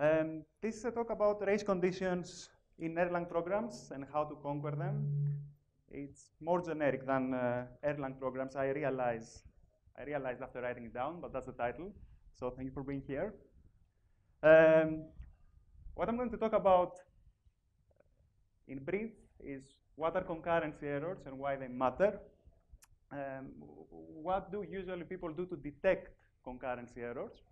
Um, this is a talk about race conditions in Erlang programs and how to conquer them. It's more generic than uh, Erlang programs. I realize, I realized after writing it down, but that's the title. So thank you for being here. Um, what I'm going to talk about in brief is what are concurrency errors and why they matter. Um, what do usually people do to detect concurrency errors?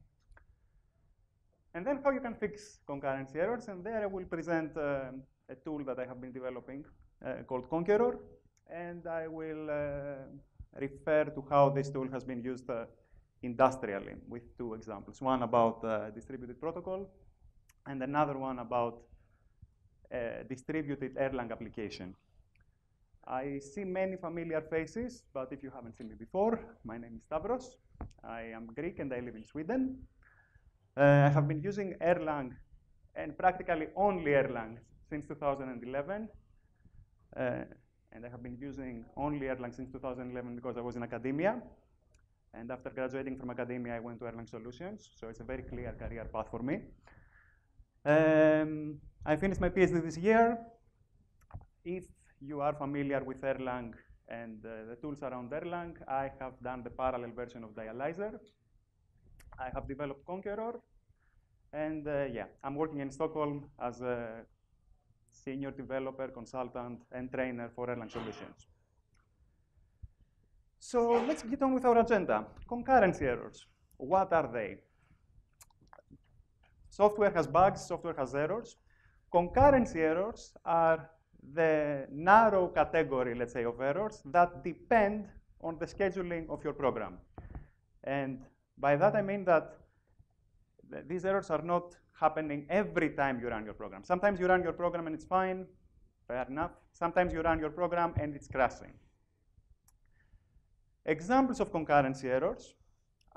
And then how you can fix concurrency errors. And there I will present uh, a tool that I have been developing uh, called Concuerror. And I will uh, refer to how this tool has been used uh, industrially with two examples. One about uh, distributed protocol and another one about distributed Erlang application. I see many familiar faces, but if you haven't seen me before, my name is Stavros. I am Greek and I live in Sweden. Uh, I have been using Erlang and practically only Erlang since 2011. Uh, and I have been using only Erlang since 2011 because I was in academia. And after graduating from academia, I went to Erlang Solutions. So it's a very clear career path for me. Um, I finished my PhD this year. If you are familiar with Erlang and uh, the tools around Erlang, I have done the parallel version of Dialyzer. I have developed Concuerror, and uh, yeah, I'm working in Stockholm as a senior developer, consultant, and trainer for Erlang Solutions. So let's get on with our agenda. Concurrency errors. What are they? Software has bugs, software has errors. Concurrency errors are the narrow category, let's say, of errors that depend on the scheduling of your program. And by that I mean that these errors are not happening every time you run your program. Sometimes you run your program and it's fine, fair enough. Sometimes you run your program and it's crashing. Examples of concurrency errors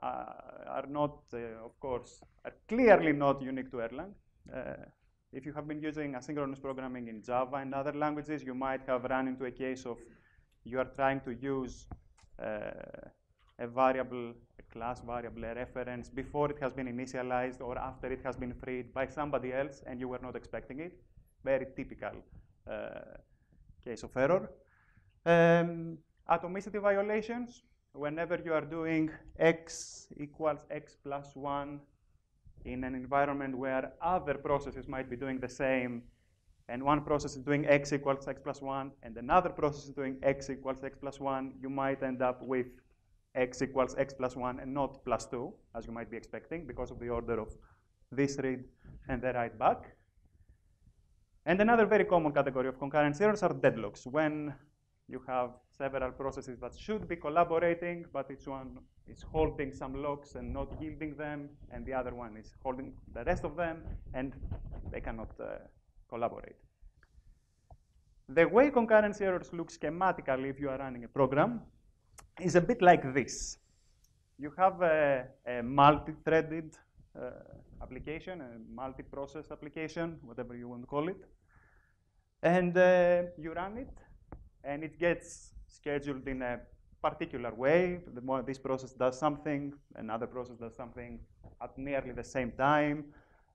uh, are not, uh, of course, are clearly not unique to Erlang. Uh, if you have been using asynchronous programming in Java and other languages, you might have run into a case of you are trying to use uh, a variable, class variable, a reference before it has been initialized or after it has been freed by somebody else and you were not expecting it. Very typical uh, case of error. Um, atomicity violations, whenever you are doing x equals x plus 1 in an environment where other processes might be doing the same, and one process is doing x equals x plus 1, and another process is doing x equals x plus 1, you might end up with x equals x plus 1 and not plus 2, as you might be expecting, because of the order of this read and the write back. And another very common category of concurrency errors are deadlocks, when you have several processes that should be collaborating, but each one is holding some locks and not yielding them, and the other one is holding the rest of them, and they cannot uh, collaborate. The way concurrency errors look schematically if you are running a program is a bit like this. You have a, a multi-threaded uh, application, a multi-process application, whatever you want to call it, and uh, you run it, and it gets scheduled in a particular way. The more this process does something, another process does something at nearly the same time.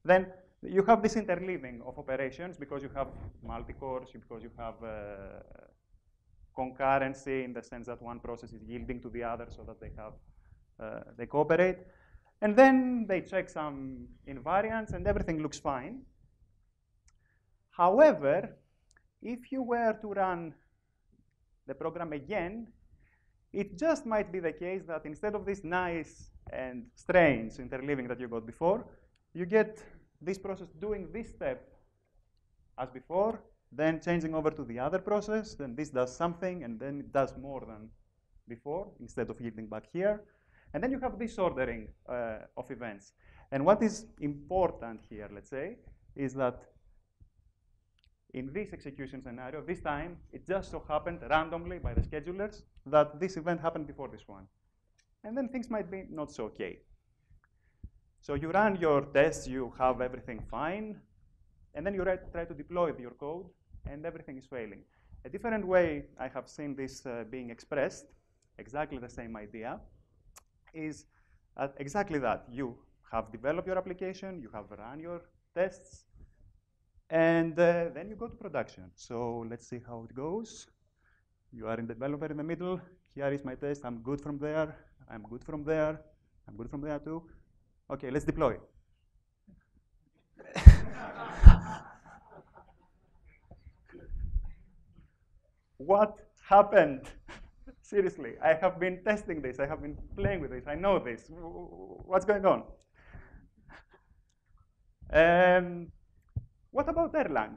Then you have this interleaving of operations because you have multi-cores, because you have uh, concurrency in the sense that one process is yielding to the other so that they have uh, they cooperate. And then they check some invariants and everything looks fine. However, if you were to run the program again, it just might be the case that instead of this nice and strange interleaving that you got before, you get this process doing this step as before, then changing over to the other process, then this does something, and then it does more than before, instead of yielding back here. And then you have this ordering uh, of events. And what is important here, let's say, is that in this execution scenario, this time, it just so happened randomly by the schedulers that this event happened before this one. And then things might be not so okay. So you run your tests, you have everything fine, and then you try to deploy your code, and everything is failing. A different way I have seen this uh, being expressed, exactly the same idea, is uh, exactly that. You have developed your application, you have run your tests, and uh, then you go to production. So let's see how it goes. You are in developer in the middle. Here is my test. I'm good from there. I'm good from there. I'm good from there too. Okay, let's deploy. What happened? Seriously, I have been testing this. I have been playing with this. I know this. What's going on? Um, what about Erlang?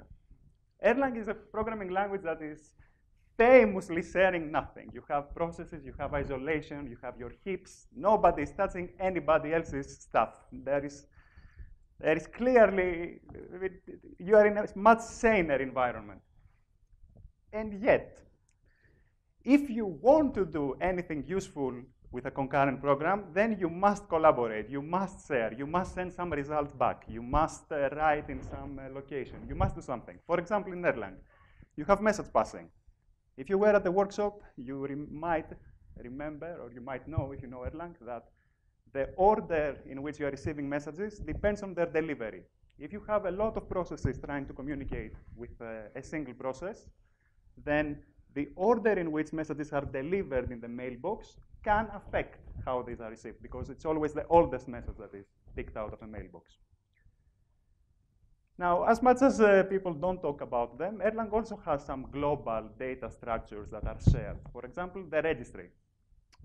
Erlang is a programming language that is famously sharing nothing. You have processes, you have isolation, you have your heaps. Nobody is touching anybody else's stuff. There is, there is clearly, you are in a much saner environment. And yet, if you want to do anything useful with a concurrent program, then you must collaborate, you must share, you must send some results back, you must uh, write in some uh, location, you must do something. For example, in Erlang, you have message passing. If you were at the workshop, you re might remember, or you might know, if you know Erlang, that the order in which you are receiving messages depends on their delivery. If you have a lot of processes trying to communicate with uh, a single process, then the order in which messages are delivered in the mailbox can affect how these are received because it's always the oldest message that is picked out of a mailbox. Now, as much as uh, people don't talk about them, Erlang also has some global data structures that are shared. For example, the registry,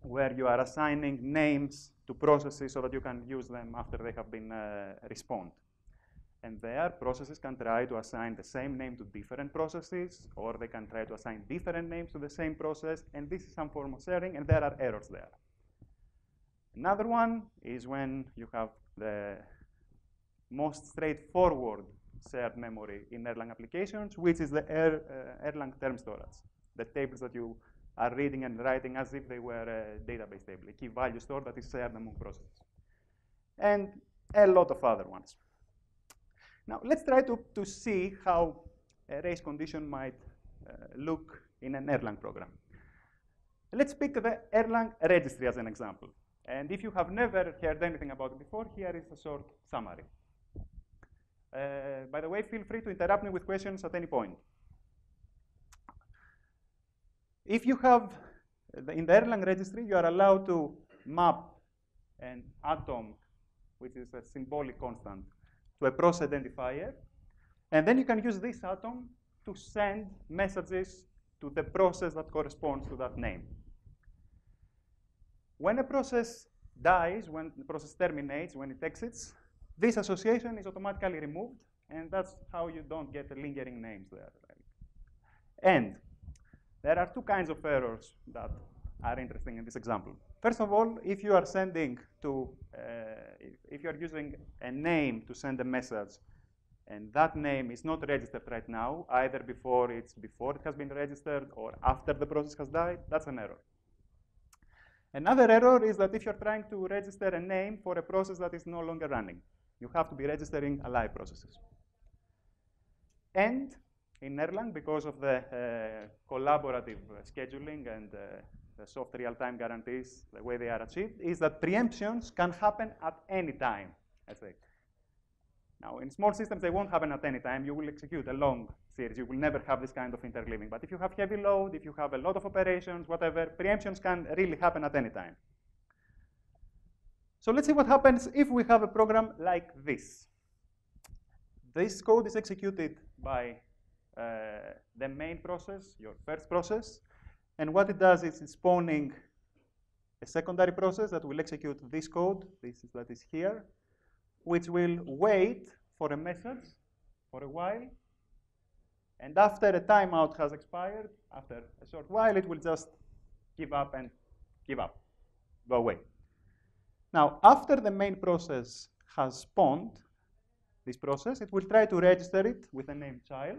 where you are assigning names to processes so that you can use them after they have been uh, respawned. And there, processes can try to assign the same name to different processes, or they can try to assign different names to the same process, and this is some form of sharing, and there are errors there. Another one is when you have the most straightforward shared memory in Erlang applications, which is the er, uh, Erlang term storage, the tables that you are reading and writing as if they were a database table, a key value store that is shared among processes. And a lot of other ones. Now, let's try to, to see how a race condition might uh, look in an Erlang program. Let's pick the Erlang registry as an example. And if you have never heard anything about it before, here is a short summary. Uh, by the way, feel free to interrupt me with questions at any point. If you have, in the Erlang registry, you are allowed to map an atom, which is a symbolic constant, to a process identifier. And then you can use this atom to send messages to the process that corresponds to that name. When a process dies, when the process terminates, when it exits, this association is automatically removed, and that's how you don't get the lingering names there. And there are two kinds of errors that are interesting in this example. First of all, if you are sending to, uh, if, if you are using a name to send a message, and that name is not registered right now, either before it's before it has been registered or after the process has died, that's an error. Another error is that if you're trying to register a name for a process that is no longer running, you have to be registering alive processes. And in Erlang, because of the uh, collaborative scheduling and uh, the soft real-time guarantees, the way they are achieved, is that preemptions can happen at any time, I say. Now, in small systems, they won't happen at any time. You will execute a long series. You will never have this kind of interleaving. But if you have heavy load, if you have a lot of operations, whatever, preemptions can really happen at any time. So let's see what happens if we have a program like this. This code is executed by uh, the main process, your first process. And what it does is it's spawning a secondary process that will execute this code, this is that is here, which will wait for a message for a while. And after a timeout has expired, after a short while, it will just give up and give up, go away. Now, after the main process has spawned this process, it will try to register it with a name child.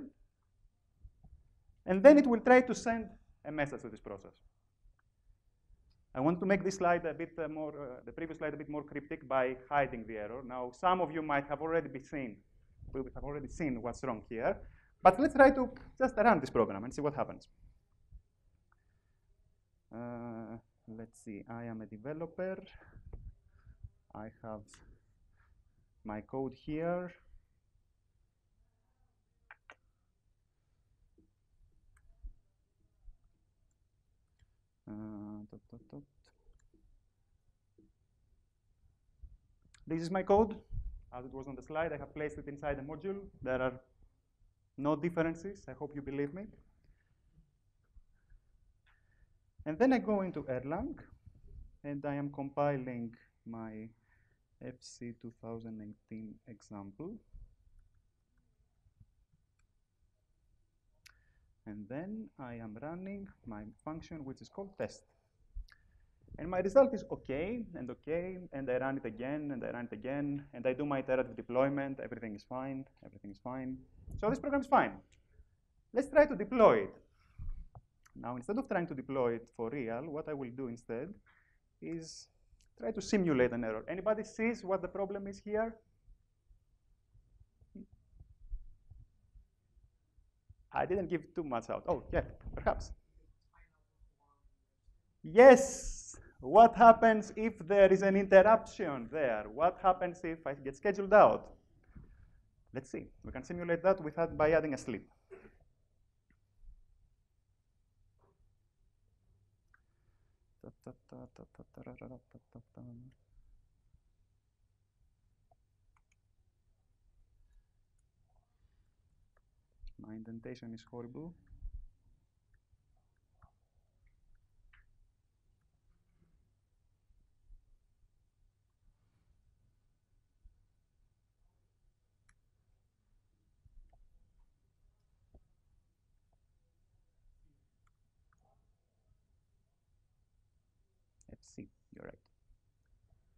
And then it will try to send a message to this process. I want to make this slide a bit uh, more, uh, the previous slide a bit more cryptic by hiding the error. Now, some of you might have already been seen, will have already seen what's wrong here. But let's try to just run this program and see what happens. Uh, let's see, I am a developer. I have my code here. Ah, this is my code, as it was on the slide. I have placed it inside the module. There are no differences. I hope you believe me. And then I go into Erlang, and I am compiling my FC 2019 example. And then I am running my function, which is called test. And my result is OK and OK, and I run it again, and I run it again, and I do my iterative deployment. Everything is fine. Everything is fine. So this program is fine. Let's try to deploy it. Now, instead of trying to deploy it for real, what I will do instead is try to simulate an error. Anybody sees what the problem is here? I didn't give too much out. Oh, yeah, perhaps. Yes. What happens if there is an interruption there? What happens if I get scheduled out? Let's see. We can simulate that without by adding a sleep. My indentation is horrible. Let's see, you're right.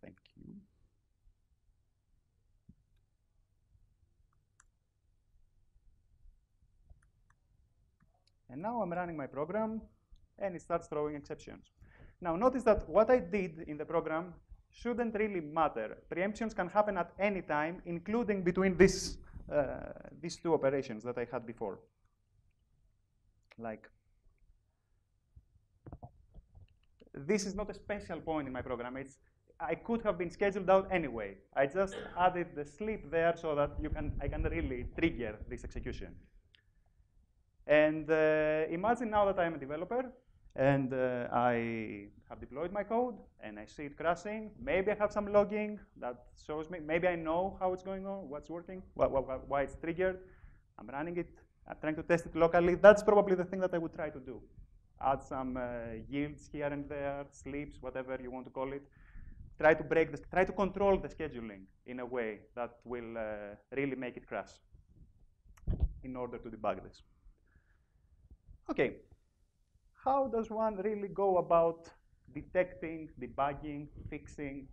Thank you. And now I'm running my program, and it starts throwing exceptions. Now notice that what I did in the program shouldn't really matter. Preemptions can happen at any time, including between this, uh, these two operations that I had before. Like, this is not a special point in my program. It's, I could have been scheduled out anyway. I just added the sleep there so that you can, I can really trigger this execution. And uh, imagine now that I'm a developer and uh, I have deployed my code and I see it crashing. Maybe I have some logging that shows me, maybe I know how it's going on, what's working, why, it's triggered. I'm running it, I'm trying to test it locally. That's probably the thing that I would try to do. Add some uh, yields here and there, sleeps, whatever you want to call it. Try to break this, try to control the scheduling in a way that will uh, really make it crash in order to debug this. Okay, how does one really go about detecting, debugging, fixing,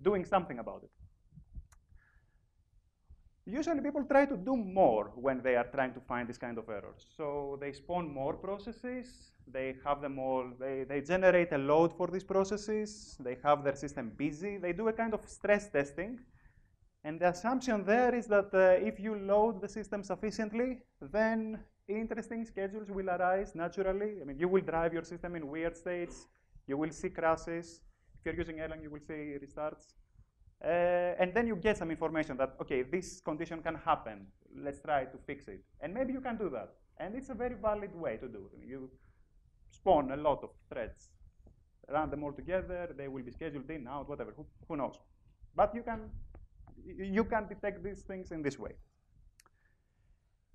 doing something about it? Usually people try to do more when they are trying to find this kind of errors. So they spawn more processes, they have them all, they, they generate a load for these processes, they have their system busy, they do a kind of stress testing. And the assumption there is that uh, if you load the system sufficiently, then interesting schedules will arise naturally. I mean, you will drive your system in weird states. You will see crashes. If you're using Erlang, you will see restarts. Uh, and then you get some information that, okay, this condition can happen. Let's try to fix it. And maybe you can do that. And it's a very valid way to do it. You spawn a lot of threads, run them all together. They will be scheduled in, out, whatever. Who, who knows? But you can, you can detect these things in this way.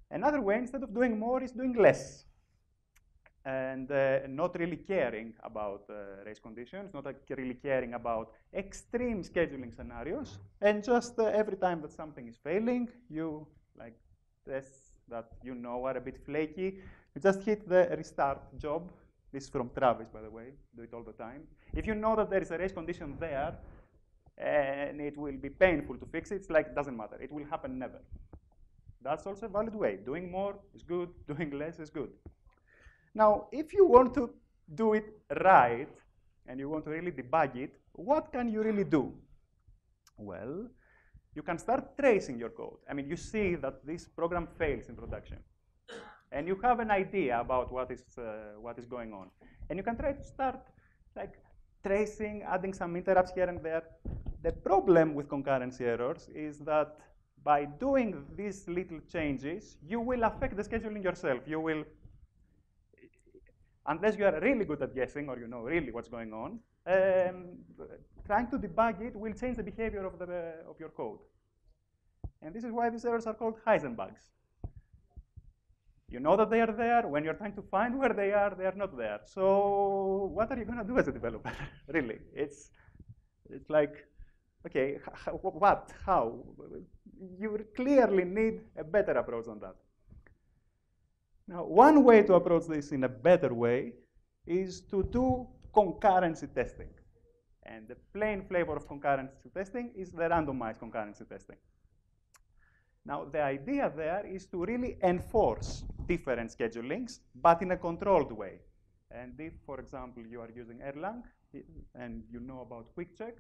Another way, instead of doing more, is doing less. And uh, not really caring about uh, race conditions, not really caring about extreme scheduling scenarios. And just uh, every time that something is failing, you like tests that you know are a bit flaky, you just hit the restart job. This is from Travis, by the way, do it all the time. If you know that there is a race condition there, and it will be painful to fix it, it's like, doesn't matter. It will happen never. That's also a valid way. Doing more is good, doing less is good. Now, if you want to do it right, and you want to really debug it, what can you really do? Well, you can start tracing your code. I mean, you see that this program fails in production. And you have an idea about what is, uh, what is going on. And you can try to start like tracing, adding some interrupts here and there. The problem with concurrency errors is that by doing these little changes, you will affect the scheduling yourself. You will, unless you are really good at guessing or you know really what's going on, um, trying to debug it will change the behavior of, the, uh, of your code. And this is why these errors are called Heisenbugs. You know that they are there. When you're trying to find where they are, they are not there. So what are you going to do as a developer? really, it's it's like, okay, what, how? You clearly need a better approach than that. Now, one way to approach this in a better way is to do concurrency testing. And the plain flavor of concurrency testing is the randomized concurrency testing. Now, the idea there is to really enforce different schedulings, but in a controlled way. And if, for example, you are using Erlang and you know about QuickCheck,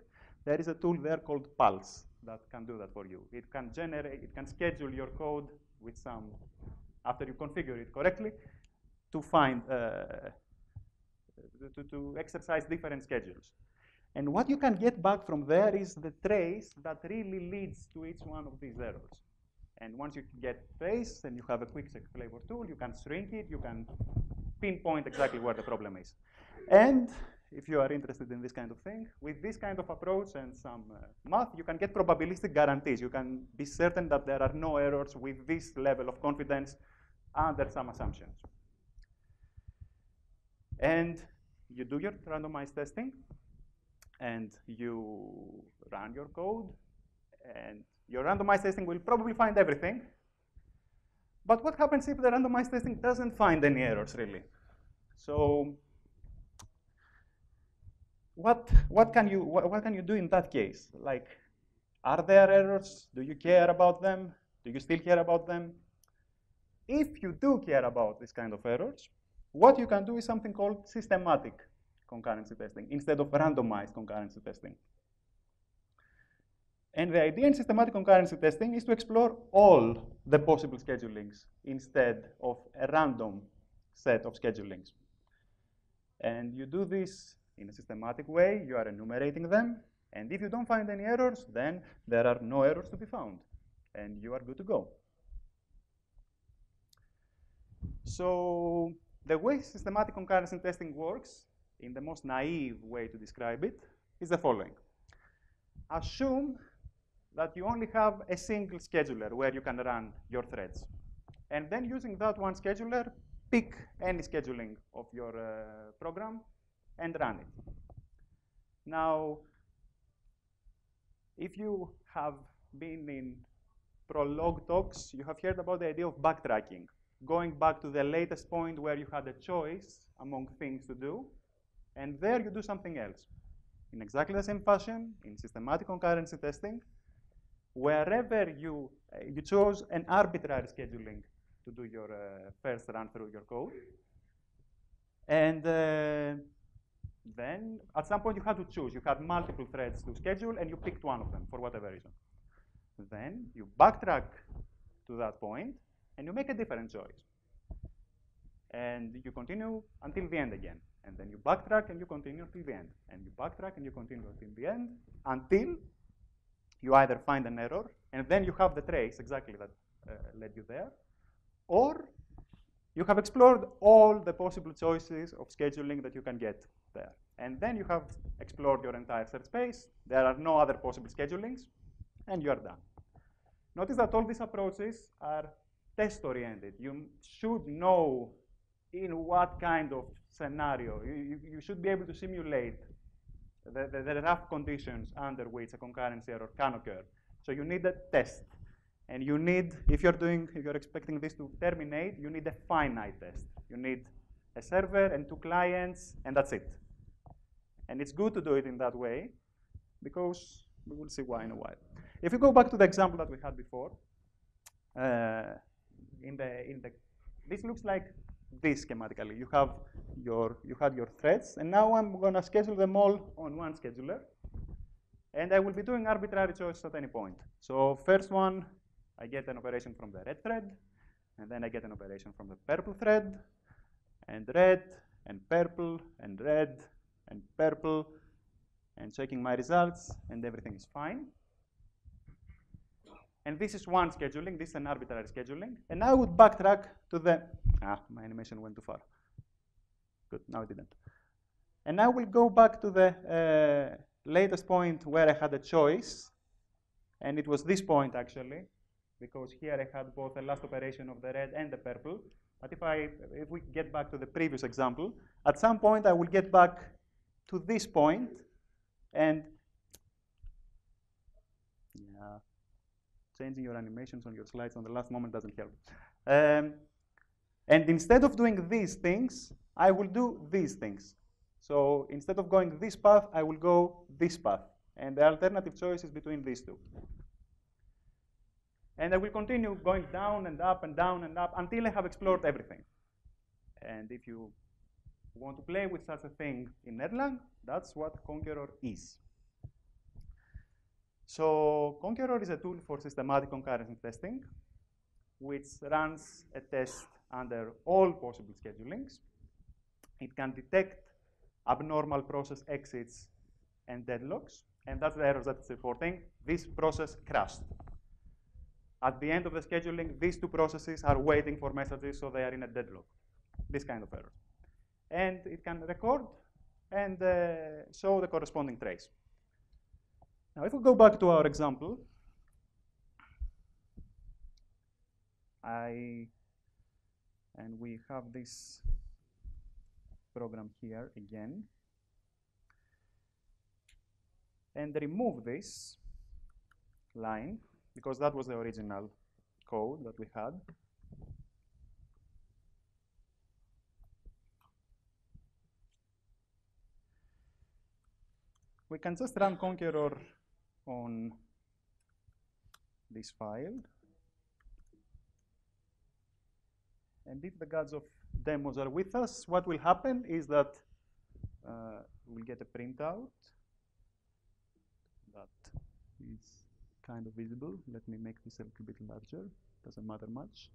there is a tool there called Pulse that can do that for you. It can generate, it can schedule your code with some after you configure it correctly, to find, uh, to, to exercise different schedules. And what you can get back from there is the trace that really leads to each one of these errors. And once you get trace and you have a QuickCheck flavor tool, you can shrink it, you can pinpoint exactly where the problem is. And if you are interested in this kind of thing, with this kind of approach and some uh, math, you can get probabilistic guarantees. You can be certain that there are no errors with this level of confidence under some assumptions. And you do your randomized testing, and you run your code, and your randomized testing will probably find everything. But what happens if the randomized testing doesn't find any errors, really? So what, what, can you, what, what can you do in that case? Like, are there errors? Do you care about them? Do you still care about them? If you do care about this kind of errors, what you can do is something called systematic concurrency testing instead of randomized concurrency testing. And the idea in systematic concurrency testing is to explore all the possible schedulings instead of a random set of schedulings. And you do this in a systematic way, you are enumerating them, and if you don't find any errors, then there are no errors to be found, and you are good to go. So the way systematic concurrency testing works, in the most naive way to describe it, is the following. Assume that you only have a single scheduler where you can run your threads. And then using that one scheduler, pick any scheduling of your uh, program and run it. Now, if you have been in prolog talks, you have heard about the idea of backtracking going back to the latest point where you had a choice among things to do, and there you do something else. In exactly the same fashion, in systematic concurrency testing, wherever you, uh, you chose an arbitrary scheduling to do your uh, first run through your code, and uh, then at some point you had to choose. You had multiple threads to schedule, and you picked one of them for whatever reason. Then you backtrack to that point, and you make a different choice. And you continue until the end again. And then you backtrack and you continue until the end. And you backtrack and you continue until the end until you either find an error and then you have the trace exactly that uh, led you there, or you have explored all the possible choices of scheduling that you can get there. And then you have explored your entire search space. There are no other possible schedulings, and you are done. Notice that all these approaches are test-oriented. You should know in what kind of scenario. You, you, should be able to simulate the, the, the, rough conditions under which a concurrency error can occur. So you need a test. And you need, if you're doing, if you're expecting this to terminate, you need a finite test. You need a server and two clients, and that's it. And it's good to do it in that way, because we will see why in a while. If you go back to the example that we had before, uh, in the in the this looks like this schematically. You have your you had your threads, and now I'm going to schedule them all on one scheduler, and I will be doing arbitrary choices at any point. So first one, I get an operation from the red thread, and then I get an operation from the purple thread, and red and purple and red and purple, and checking my results, and everything is fine. And this is one scheduling, this is an arbitrary scheduling. And I would backtrack to the, ah, my animation went too far. Good, now it didn't. And I will go back to the uh, latest point where I had a choice, and it was this point actually, because here I had both the last operation of the red and the purple. But if, I, if we get back to the previous example, at some point I will get back to this point, and yeah, changing your animations on your slides on the last moment doesn't help. Um, and instead of doing these things, I will do these things. So instead of going this path, I will go this path. And the alternative choice is between these two. And I will continue going down and up and down and up until I have explored everything. And if you want to play with such a thing in Erlang, that's what Concuerror is. So Concuerror is a tool for systematic concurrency testing, which runs a test under all possible schedulings. It can detect abnormal process exits and deadlocks, and that's the errors that it's reporting. This process crashed. At the end of the scheduling, these two processes are waiting for messages, so they are in a deadlock. This kind of error. And it can record and uh, show the corresponding trace. Now, if we go back to our example, I and we have this program here again and remove this line because that was the original code that we had. We can just run Concuerror on this file And if the gods of demos are with us, what will happen is that uh, we'll get a printout that is kind of visible. Let me make this a little bit larger. Doesn't matter much.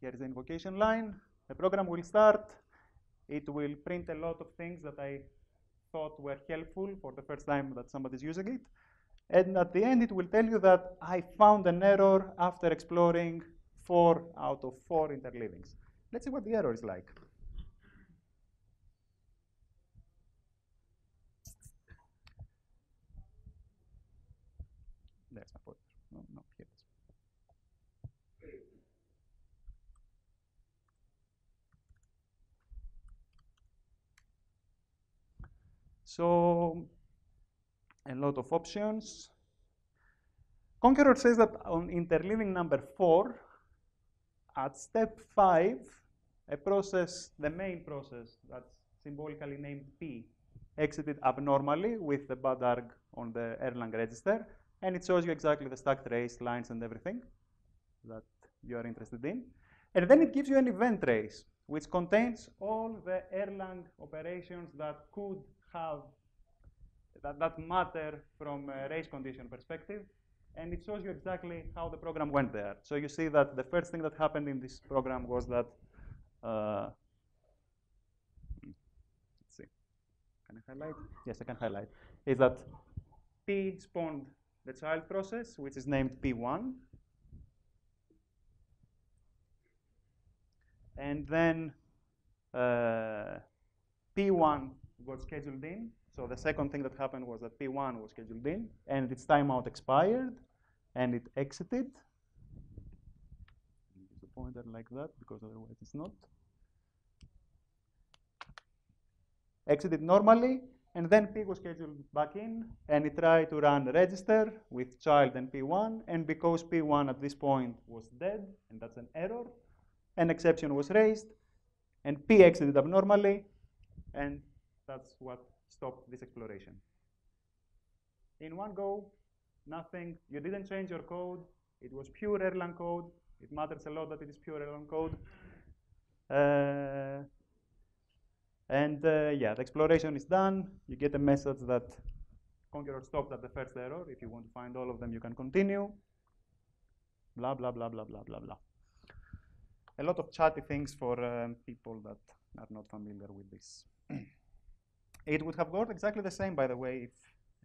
Here is the invocation line. The program will start. It will print a lot of things that I thought were helpful for the first time that somebody is using it. And at the end, it will tell you that I found an error after exploring four out of four interleavings. Let's see what the error is like. There's my pointer. No, no, here it is. So a lot of options. Concuerror says that on interleaving number four, at step five, a process, the main process that's symbolically named P, exited abnormally with the bad arg on the Erlang register, and it shows you exactly the stack trace, lines, and everything that you are interested in. And then it gives you an event trace, which contains all the Erlang operations that could have that, that matter from a race condition perspective. And it shows you exactly how the program went there. So you see that the first thing that happened in this program was that, uh, let's see, can I highlight? Yes, I can highlight. Is that P spawned the child process, which is named P1. And then uh, P1 got scheduled in so the second thing that happened was that P1 was scheduled in, and its timeout expired, and it exited. A pointer like that, because otherwise it's not. Exited normally, and then P was scheduled back in, and it tried to run register with child and P1, and because P1 at this point was dead, and that's an error, an exception was raised, and P exited abnormally, and that's what stopped this exploration. In one go, nothing, you didn't change your code, it was pure Erlang code, it matters a lot that it is pure Erlang code. Uh, and uh, yeah, the exploration is done. You get a message that Concuerror stopped at the first error. If you want to find all of them, you can continue. Blah, blah, blah, blah, blah, blah, blah. A lot of chatty things for um, people that are not familiar with this. It would have worked exactly the same, by the way, if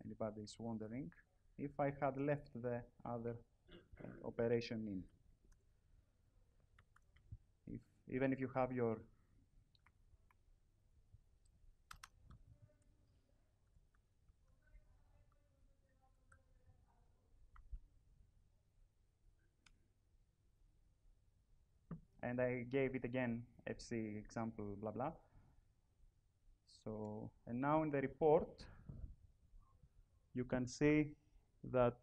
anybody is wondering, if I had left the other uh, operation in. If, even if you have your and I gave it again FC example blah blah so and now in the report you can see that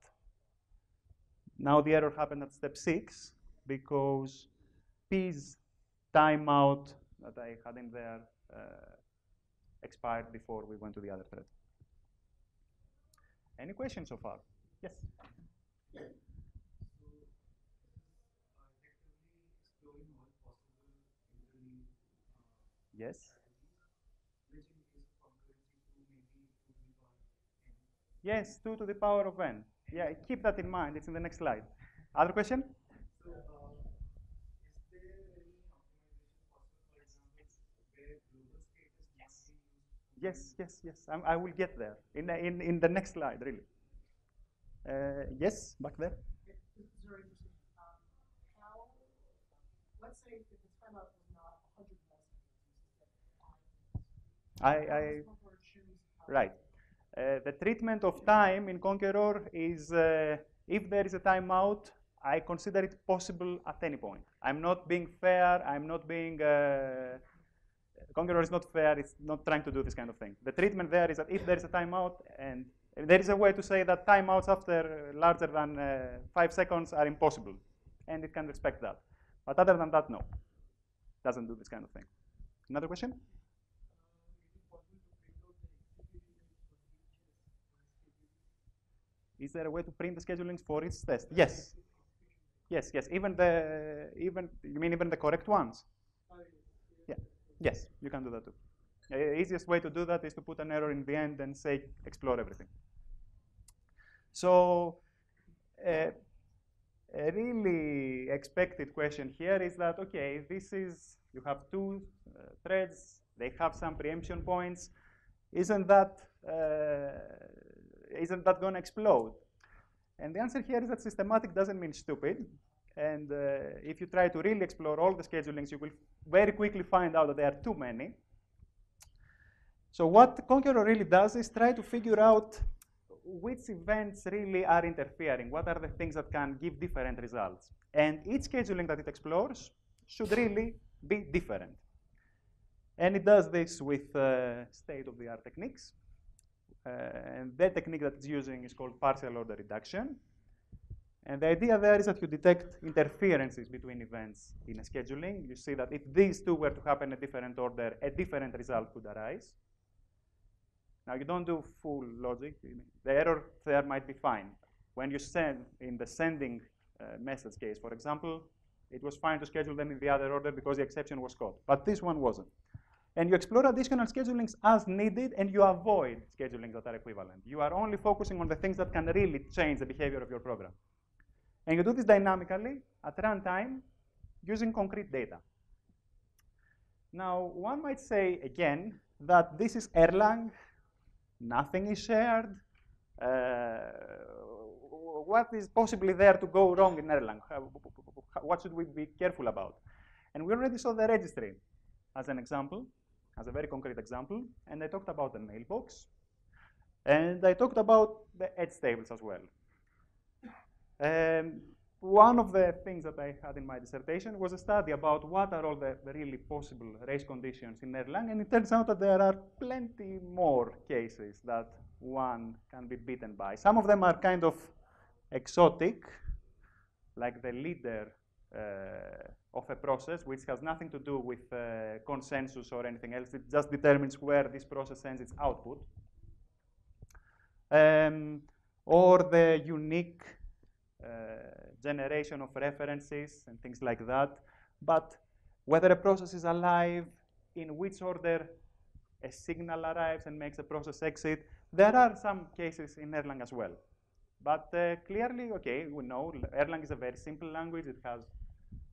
now the error happened at step 6 because P's timeout that I had in there uh, expired before we went to the other thread. Any questions so far? Yes? Yes. Yes, 2 to the power of n. Yeah, keep that in mind. It's in the next slide. Other question? So, uh, is there any optimization possible, for example, where global state is not Yes. Yes, yes, yes. I'm, I will get there in, the- in, in the next slide, really. Uh, yes, back there. This is very interesting. Um, how, let's say if the timeout was not hundred milliseconds, I, I, does Concuerror choose how- right. Uh, the treatment of time in Concuerror is uh, if there is a timeout, I consider it possible at any point. I'm not being fair. I'm not being. Uh, Concuerror is not fair. It's not trying to do this kind of thing. The treatment there is that if there is a timeout, and there is a way to say that timeouts after larger than uh, five seconds are impossible, and it can respect that. But other than that, no, doesn't do this kind of thing. Another question? Is there a way to print the schedulings for each test? Yes. Yes, yes. Even the even you mean even the correct ones? Yeah. Yes, you can do that too. The easiest way to do that is to put an error in the end and say explore everything. So uh, a really expected question here is that okay, this is you have two uh, threads, they have some preemption points. Isn't that uh, isn't that going to explode? And the answer here is that systematic doesn't mean stupid. And uh, if you try to really explore all the schedulings, you will very quickly find out that there are too many. So what Concuerror really does is try to figure out which events really are interfering, what are the things that can give different results. And each scheduling that it explores should really be different. And it does this with uh, state-of-the-art techniques. Uh, and the technique that it's using is called partial order reduction. And the idea there is that you detect interferences between events in a scheduling. You see that if these two were to happen in a different order, a different result could arise. Now, you don't do full logic. The error there might be fine. When you send in the sending uh, message case, for example, it was fine to schedule them in the other order because the exception was caught. But this one wasn't. And you explore additional schedulings as needed, and you avoid schedulings that are equivalent. You are only focusing on the things that can really change the behavior of your program. And you do this dynamically at runtime using concrete data. Now, one might say again that this is Erlang, nothing is shared. Uh, what is possibly there to go wrong in Erlang? What should we be careful about? And we already saw the registry as an example, as a very concrete example, and I talked about the mailbox, and I talked about the ETS tables as well. Um, one of the things that I had in my dissertation was a study about what are all the, really possible race conditions in Erlang, and it turns out that there are plenty more cases that one can be beaten by. Some of them are kind of exotic, like the leader uh, of a process, which has nothing to do with uh, consensus or anything else. It just determines where this process sends its output. Um, or the unique uh, generation of references and things like that. But whether a process is alive, in which order a signal arrives and makes a process exit, there are some cases in Erlang as well. But uh, clearly, okay, we know Erlang is a very simple language. It has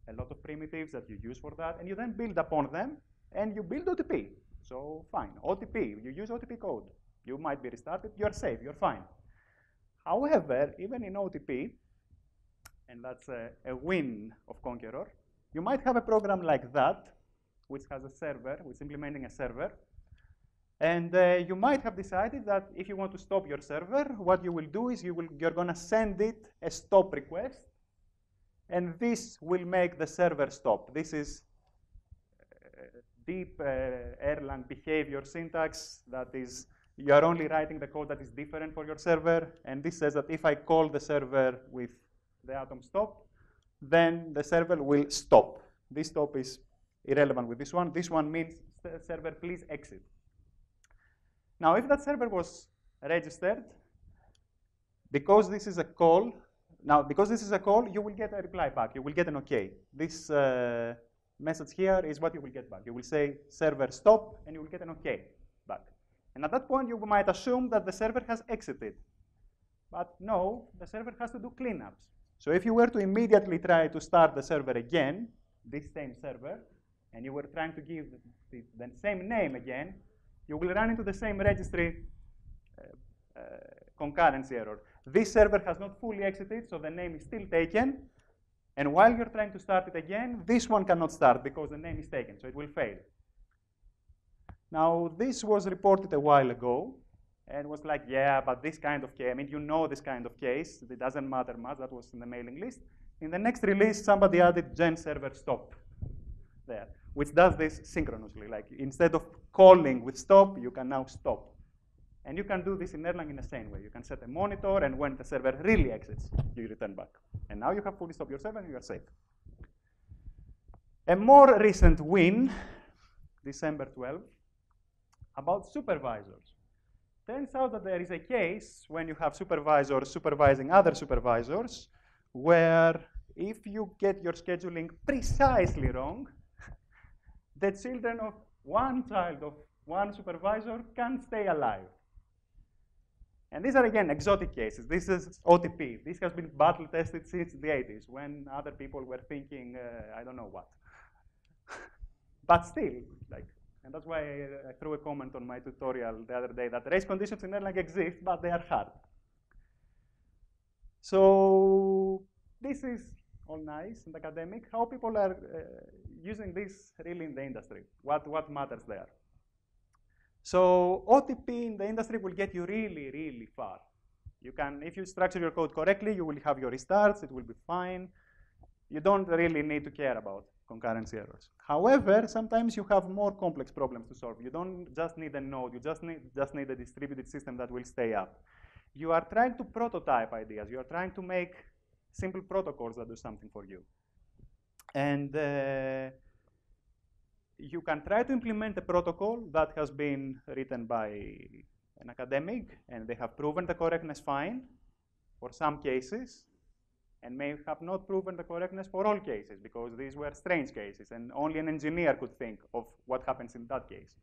a lot of primitives that you use for that, and you then build upon them, and you build OTP. So fine, OTP, you use OTP code. You might be restarted, you're safe, you're fine. However, even in OTP, and that's a, a win of Concuerror, you might have a program like that, which has a server, which is implementing a server. And uh, you might have decided that if you want to stop your server, what you will do is you will, you're going to send it a stop request, and this will make the server stop. This is uh, deep uh, Erlang behavior syntax that is, you are only writing the code that is different for your server, and this says that if I call the server with the atom stop, then the server will stop. This stop is irrelevant with this one. This one means server, please exit. Now, if that server was registered, because this is a call, now because this is a call, you will get a reply back. You will get an OK. This uh, message here is what you will get back. You will say server stop, and you will get an OK back. And at that point, you might assume that the server has exited. But no, the server has to do cleanups. So if you were to immediately try to start the server again, this same server, and you were trying to give the, the same name again, you will run into the same registry uh, Uh, concurrency error. This server has not fully exited, so the name is still taken. And while you're trying to start it again, this one cannot start because the name is taken, so it will fail. Now, this was reported a while ago, and was like, yeah, but this kind of case, I mean, you know this kind of case, it doesn't matter much, that was in the mailing list. In the next release, somebody added gen server stop there, which does this synchronously. Like instead of calling with stop, you can now stop. And you can do this in Erlang in the same way. You can set a monitor, and when the server really exits, you return back. And now you have fully stopped your server, and you are safe. A more recent win, December 12, about supervisors. Turns out that there is a case when you have supervisors supervising other supervisors where if you get your scheduling precisely wrong, the children of one child of one supervisor can stay alive. And these are, again, exotic cases. This is OTP. This has been battle tested since the 80s when other people were thinking, uh, I don't know what. but still, like, and that's why I, I, threw a comment on my tutorial the other day that race conditions in Erlang exist, but they are hard. So this is all nice and academic. How people are uh, using this really in the industry? What, what matters there? So OTP in the industry will get you really, really far. You can, if you structure your code correctly, you will have your restarts, it will be fine. You don't really need to care about concurrency errors. However, sometimes you have more complex problems to solve. You don't just need a node, you just need, just need a distributed system that will stay up. You are trying to prototype ideas. You are trying to make simple protocols that do something for you. And uh, you can try to implement a protocol that has been written by an academic, and they have proven the correctness fine for some cases, and may have not proven the correctness for all cases because these were strange cases and only an engineer could think of what happens in that case.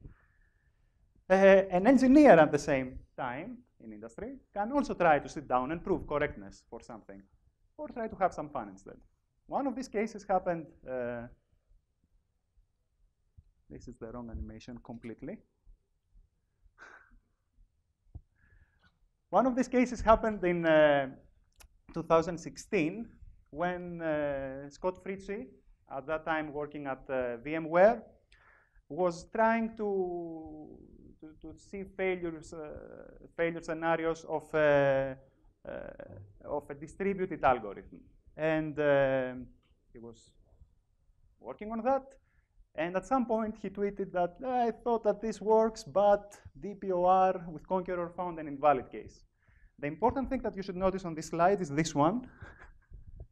Uh, an engineer at the same time in industry can also try to sit down and prove correctness for something or try to have some fun instead. One of these cases happened, uh, this is the wrong animation completely. One of these cases happened in uh, 2016 when uh, Scott Fritchie, at that time working at uh, VMware, was trying to, to, to see failures, uh, failure scenarios of, uh, uh, of a distributed algorithm. And he was working on that. And at some point, he tweeted that, I thought that this works, but DPOR with Concuerror found an invalid case. The important thing that you should notice on this slide is this one.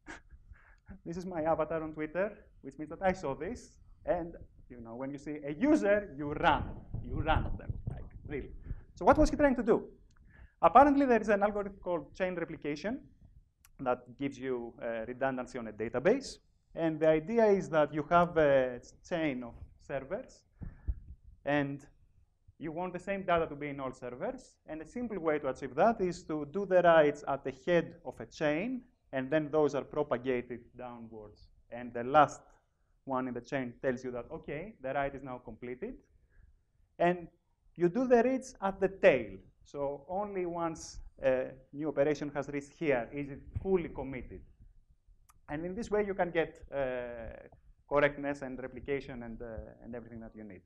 this is my avatar on Twitter, which means that I saw this. And you know, when you see a user, you run. You run at them, like really. So what was he trying to do? Apparently, there is an algorithm called chain replication that gives you uh, redundancy on a database. And the idea is that you have a chain of servers, and you want the same data to be in all servers, and a simple way to achieve that is to do the writes at the head of a chain, and then those are propagated downwards. And the last one in the chain tells you that, okay, the write is now completed. And you do the reads at the tail. So only once a new operation has reached here is it fully committed. And in this way, you can get uh, correctness and replication and, uh, and everything that you need.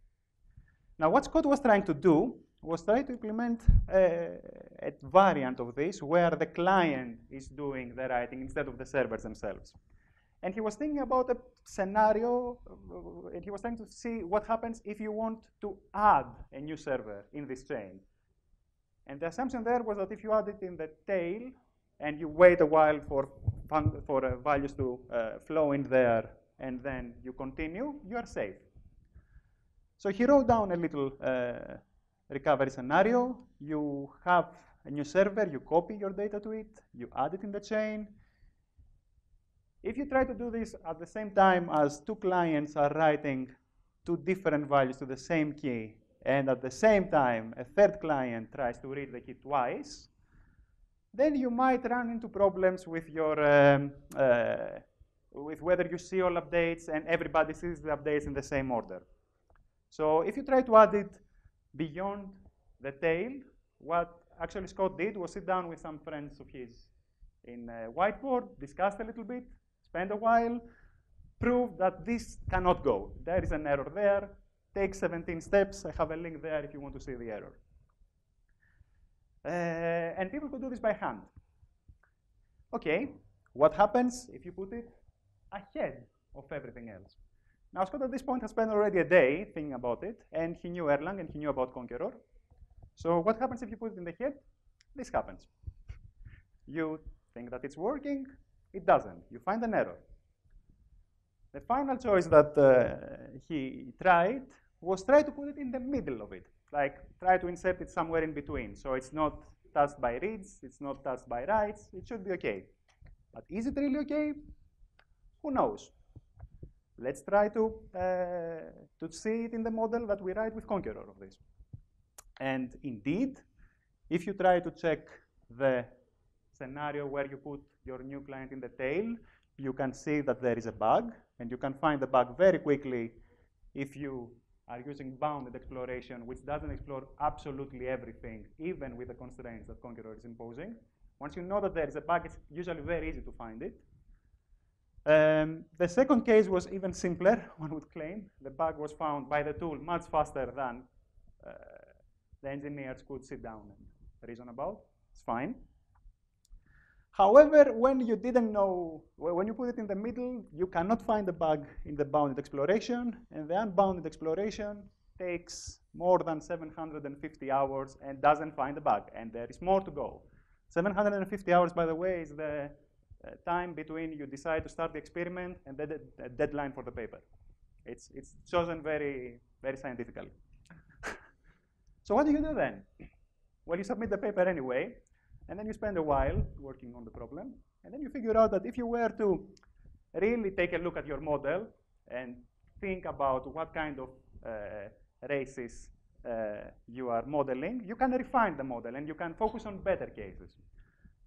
Now, what Scott was trying to do was try to implement a, a variant of this where the client is doing the writing instead of the servers themselves. And he was thinking about a scenario, uh, and he was trying to see what happens if you want to add a new server in this chain. And the assumption there was that if you add it in the tail, and you wait a while for, for uh, values to uh, flow in there, and then you continue, you are safe. So he wrote down a little uh, recovery scenario. You have a new server, you copy your data to it, you add it in the chain. If you try to do this at the same time as two clients are writing two different values to the same key, and at the same time a third client tries to read the key twice, then you might run into problems with your um, uh, with whether you see all updates and everybody sees the updates in the same order. So if you try to add it beyond the tail, what actually Scott did was sit down with some friends of his in a whiteboard, discussed a little bit, spend a while, prove that this cannot go. There is an error there. Take 17 steps. I have a link there if you want to see the error. Uh, and people could do this by hand. Okay, what happens if you put it ahead of everything else? Now, Scott at this point has spent already a day thinking about it, and he knew Erlang and he knew about Concuerror. So what happens if you put it in the head? This happens. You think that it's working, it doesn't. You find an error. The final choice that uh, he tried was try to put it in the middle of it, like try to insert it somewhere in between. So it's not touched by reads, it's not touched by writes, it should be okay. But is it really okay? Who knows? Let's try to, uh, to see it in the model that we write with Concuerror of this. And indeed, if you try to check the scenario where you put your new client in the tail, you can see that there is a bug, and you can find the bug very quickly if you are using bounded exploration, which doesn't explore absolutely everything, even with the constraints that Concuerror is imposing. Once you know that there is a bug, it's usually very easy to find it. Um, the second case was even simpler, one would claim. The bug was found by the tool much faster than uh, the engineers could sit down and reason about. It's fine. However, when you didn't know, when you put it in the middle, you cannot find the bug in the bounded exploration, and the unbounded exploration takes more than 750 hours and doesn't find the bug, and there is more to go. 750 hours, by the way, is the uh, time between you decide to start the experiment and the, deadline for the paper. It's, it's chosen very, very scientifically. so what do you do then? Well, you submit the paper anyway, and then you spend a while working on the problem, and then you figure out that if you were to really take a look at your model and think about what kind of uh, races uh, you are modeling, you can refine the model and you can focus on better cases.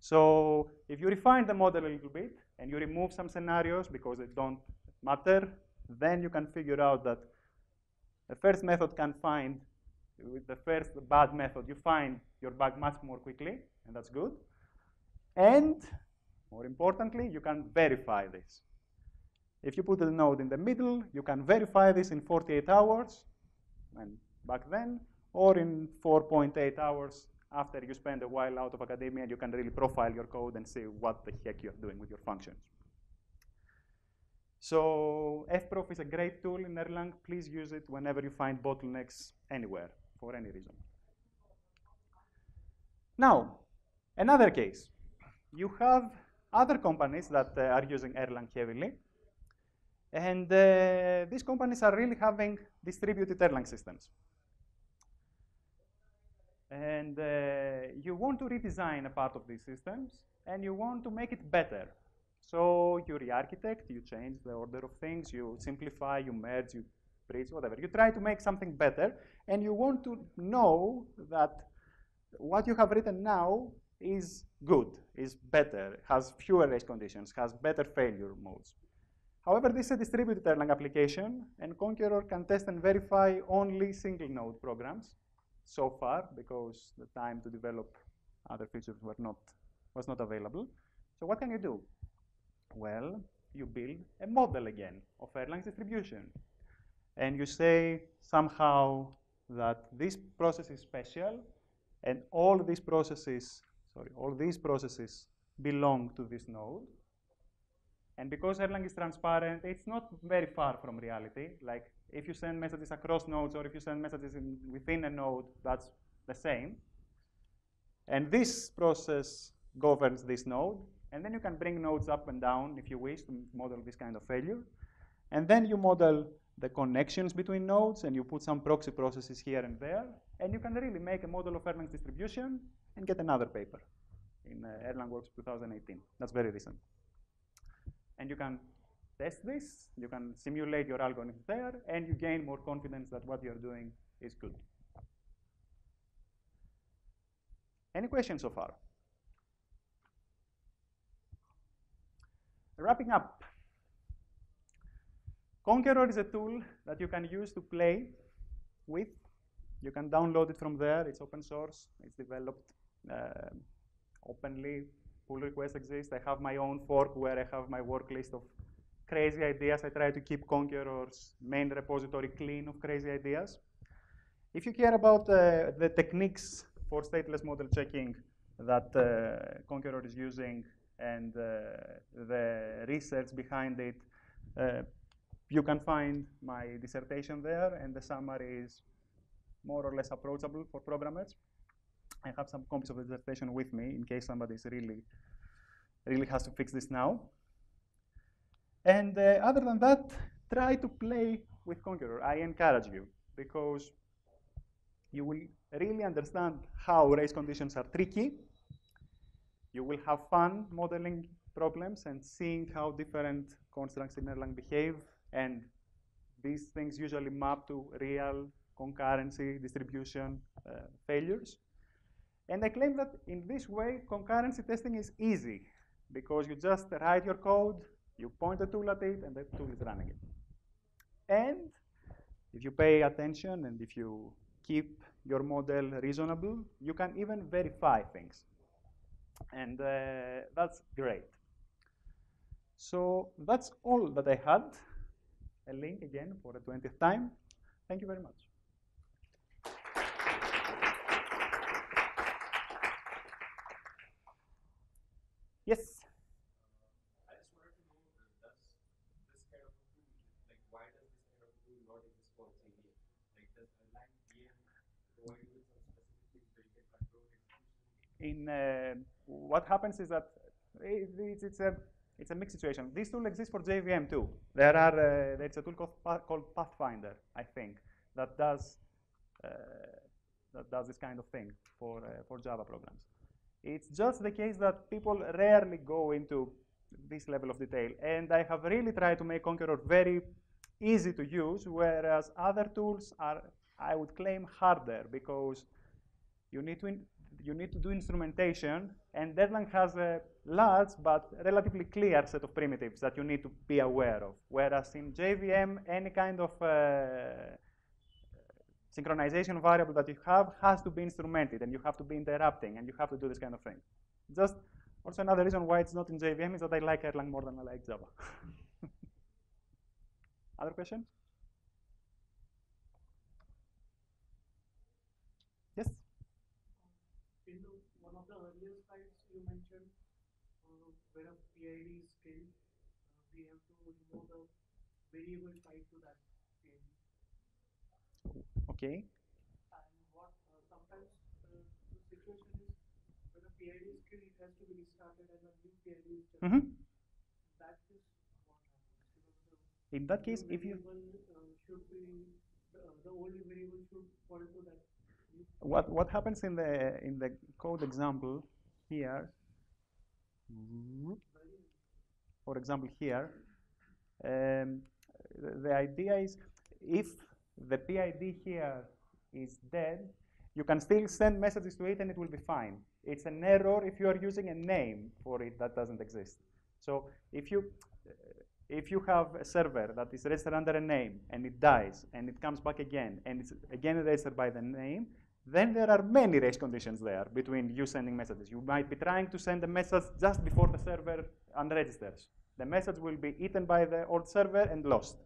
So if you refine the model a little bit and you remove some scenarios because they don't matter, then you can figure out that the first method can find, with the first bad method, you find your bug much more quickly, and that's good. And more importantly, you can verify this. If you put the node in the middle, you can verify this in 48 hours, and back then, or in 4.8 hours after you spend a while out of academia, you can really profile your code and see what the heck you're doing with your functions. So fprof is a great tool in Erlang. Please use it whenever you find bottlenecks anywhere, for any reason. Now, another case. You have other companies that uh, are using Erlang heavily. And uh, these companies are really having distributed Erlang systems and uh, you want to redesign a part of these systems, and you want to make it better. So you re-architect, you change the order of things, you simplify, you merge, you bridge, whatever. You try to make something better, and you want to know that what you have written now is good, is better, has fewer race conditions, has better failure modes. However, this is a distributed Erlang application, and Concuerror can test and verify only single node programs so far because the time to develop other features were not, was not available. So what can you do? Well, you build a model again of Erlang's distribution. And you say somehow that this process is special and all these processes, sorry, all these processes belong to this node. And because Erlang is transparent, it's not very far from reality. Like if you send messages across nodes or if you send messages in, within a node, that's the same. And this process governs this node. And then you can bring nodes up and down if you wish to model this kind of failure. And then you model the connections between nodes and you put some proxy processes here and there. And you can really make a model of Erlang's distribution and get another paper in uh, Erlang Works 2018. That's very recent. And you can test this, you can simulate your algorithms there, and you gain more confidence that what you're doing is good. Any questions so far? Wrapping up, Concuerror is a tool that you can use to play with. You can download it from there. It's open source. It's developed uh, openly. Pull requests exist. I have my own fork where I have my work list of crazy ideas. I try to keep Concuerror's main repository clean of crazy ideas. If you care about uh, the techniques for stateless model checking that uh, Concuerror is using and uh, the research behind it, uh, you can find my dissertation there, and the summary is more or less approachable for programmers. I have some copies of the dissertation with me in case somebody is really, really has to fix this now. And uh, other than that, try to play with Concuerror. I encourage you because you will really understand how race conditions are tricky. You will have fun modeling problems and seeing how different constructs in Erlang behave. And these things usually map to real concurrency distribution uh, failures. And I claim that in this way, concurrency testing is easy because you just write your code, you point the tool at it, and the tool is running it. And if you pay attention and if you keep your model reasonable, you can even verify things. And uh, that's great. So that's all that I had. A link again for the 20th time. Thank you very much. Yes. I just wanted to know, does this kind of a tool, like why does this kind of a tool not exist for JVM? Like does Erlang VM provide you with some specific things where you can control execution? In uh, what happens is that it, it's, it's a it's a mixed situation. This tool exists for JVM too. There are uh, there's a tool called, called Pathfinder, I think, that does uh, that does this kind of thing for uh, for Java programs. It's just the case that people rarely go into this level of detail, and I have really tried to make Concuerror very easy to use, whereas other tools are, I would claim, harder because you need to you need to do instrumentation, and Erlang has a large but relatively clear set of primitives that you need to be aware of. Whereas in JVM, any kind of uh, synchronization variable that you have has to be instrumented, and you have to be interrupting, and you have to do this kind of thing. Just also another reason why it's not in JVM is that I like Erlang more than I like Java. Other questions? Yes. In the, one of the earlier slides, you mentioned uh, where a PID is killed, uh, we have to remove the variable tied to that PID. Okay. And what uh, sometimes uh, the situation is when a PID is killed, it has to be restarted and a new PID is generated. Mhm. That is what happens. In that case, if you uh, should be the, uh, old variable should point to that. what what happens in the in the code example here. For example here um, the, idea is if the PID here is dead you can still send messages to it and it will be fine it's an error if you are using a name for it that doesn't exist so if you if you have a server that is registered under a name and it dies and it comes back again and it's again registered by the name, then there are many race conditions there between you sending messages. You might be trying to send a message just before the server unregisters. The message will be eaten by the old server and lost.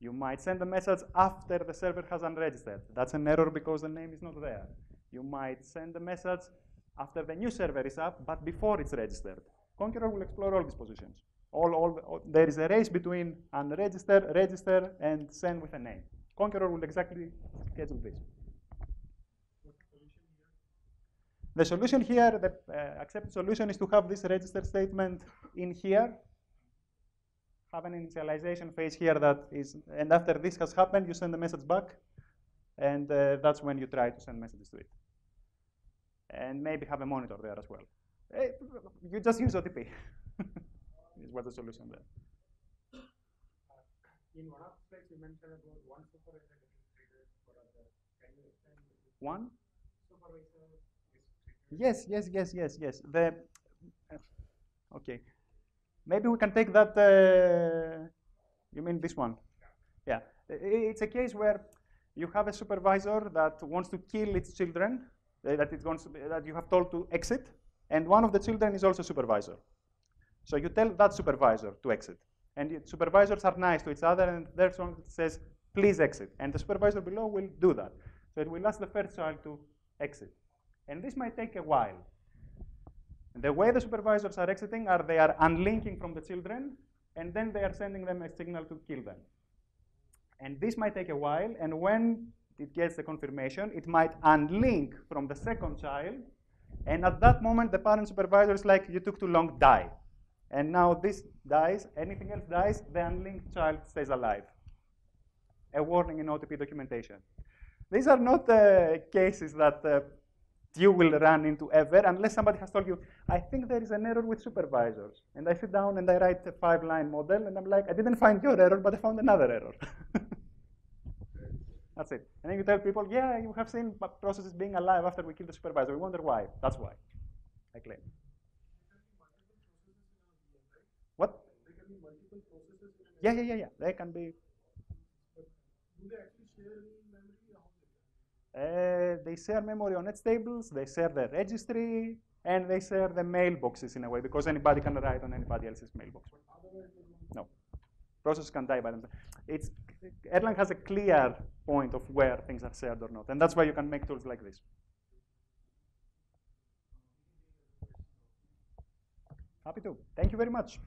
You might send the message after the server has unregistered. That's an error because the name is not there. You might send the message after the new server is up, but before it's registered. Concuerror will explore all these positions. All, all, all, there is a race between unregister, register, and send with a name. Concuerror will exactly schedule this. The solution here, the uh, accepted solution is to have this register statement in here, have an initialization phase here that is, and after this has happened, you send the message back, and uh, that's when you try to send messages to it. And maybe have a monitor there as well. Eh, you just use OTP. is what the solution there. In one of the you mentioned about one supervisor for other. Can you explain? One? supervisor? Yes, yes, yes, yes, yes. The uh, okay. Maybe we can take that. Uh, you mean this one? Yeah. It's a case where you have a supervisor that wants to kill its children, uh, that it wants that you have told to exit, and one of the children is also supervisor. So you tell that supervisor to exit, and supervisors are nice to each other, and there's one that says, "Please exit," and the supervisor below will do that. So it will ask the first child to exit. And this might take a while. And the way the supervisors are exiting are they are unlinking from the children, and then they are sending them a signal to kill them. And this might take a while, and when it gets the confirmation, it might unlink from the second child, and at that moment the parent supervisor is like, you took too long, die. And now this dies, anything else dies, the unlinked child stays alive. A warning in OTP documentation. These are not uh, cases that uh, you will run into ever unless somebody has told you, I think there is an error with supervisors. And I sit down and I write a five line model and I'm like, I didn't find your error, but I found another error. That's it. And then you tell people, yeah, you have seen processes being alive after we kill the supervisor. We wonder why. That's why. I claim. What? Yeah, yeah, yeah, yeah. They can be. Do they actually share any memory or how they can? Uh, they share memory on ETS tables, they share the registry, and they share the mailboxes in a way because anybody can write on anybody else's mailbox. No. Processes can die by themselves. It's, Erlang has a clear point of where things are shared or not, and that's why you can make tools like this. Happy to. Thank you very much.